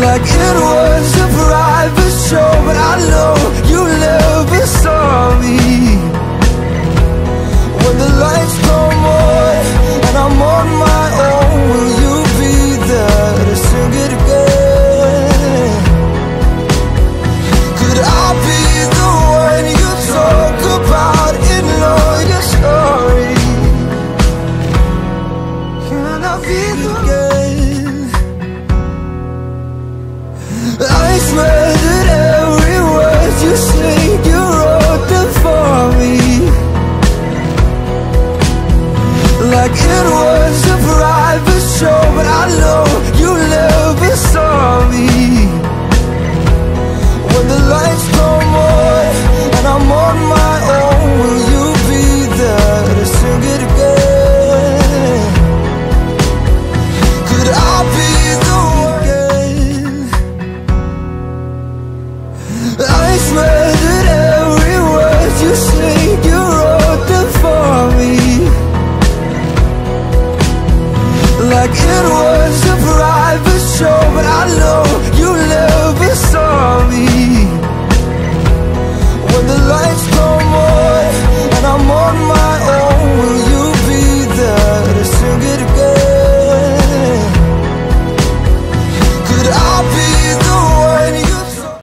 like ouvido. show, but I